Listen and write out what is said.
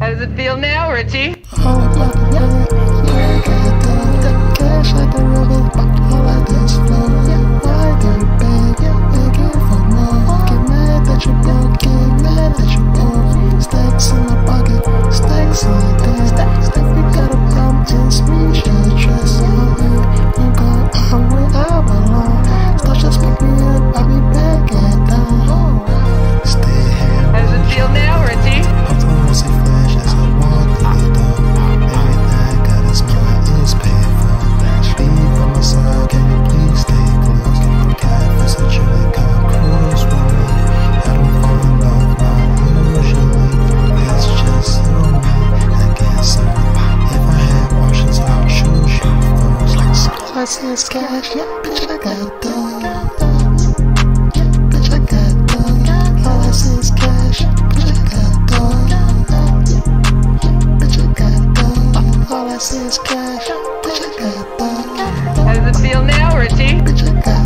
How does it feel now, Richie? past the sky. Yeah, bitch, I got done. Cash. Cash. How does it feel now, Richie?